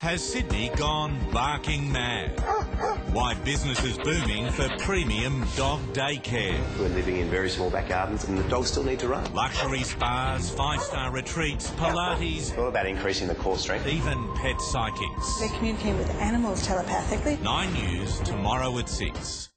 Has Sydney gone barking mad? Why business is booming for premium dog daycare. We're living in very small back gardens and the dogs still need to run. Luxury spas, five-star retreats, Pilates, It's all about increasing the core strength. even pet psychics. They're communicating with animals telepathically. Nine News tomorrow at 6.